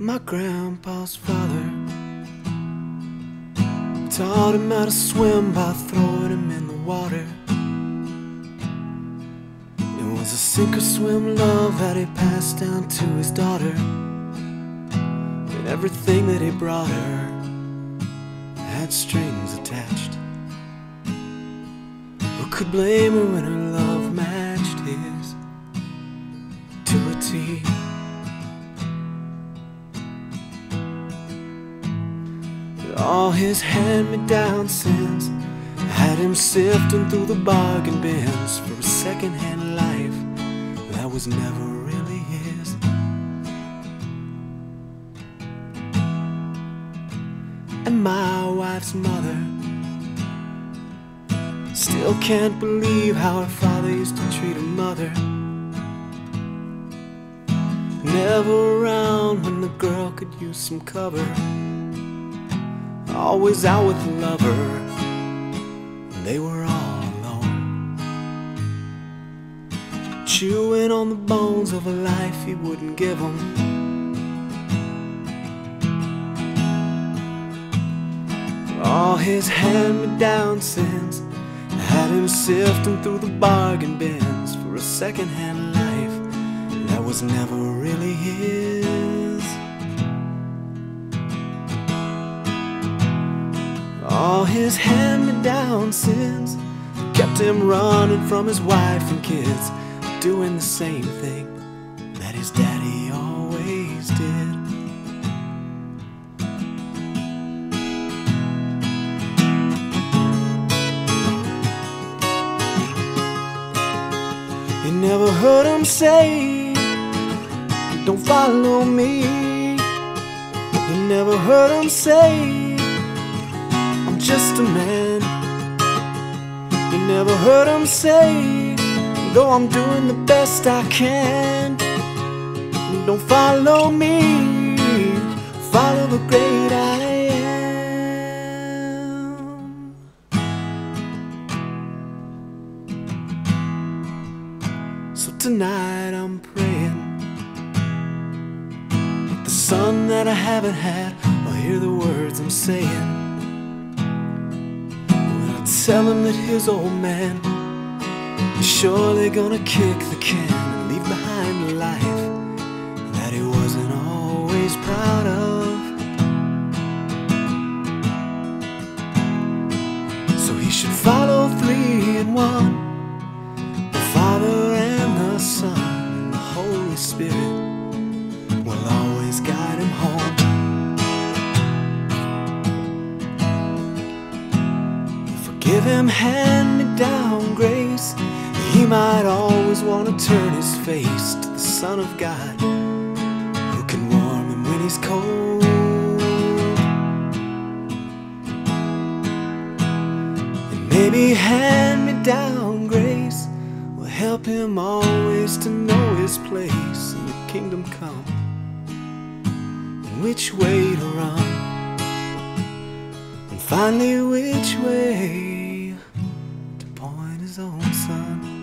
My grandpa's father taught him how to swim by throwing him in the water. It was a sink or swim love that he passed down to his daughter. And everything that he brought her had strings attached. Who could blame her when her All his hand-me-down sins had him sifting through the bargain bins for a second-hand life that was never really his. And my wife's mother still can't believe how her father used to treat her mother. Never around when the girl could use some cover always out with a lover. They were all alone, chewing on the bones of a life he wouldn't give them. All his hand-me-down sins had him sifting through the bargain bins for a second-hand life that was never really his. All his hand-me-down sins kept him running from his wife and kids, doing the same thing that his daddy always did. You never heard him say, Don't follow me. You never heard him say, Just a man. You never heard him say, though I'm doing the best I can. Don't follow me, follow the great I am. So tonight I'm praying that the son that I haven't had I'll hear the words I'm saying. Tell him that his old man is surely gonna kick the can and leave behind a life that he wasn't always proud of. So he should follow three in one hand-me-down grace. He might always want to turn his face to the Son of God who can warm him when he's cold. And maybe hand-me-down grace will help him always to know his place in the kingdom come and which way to run and finally which way his own son.